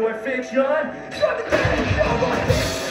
your fiction. From the day, you're my fiction.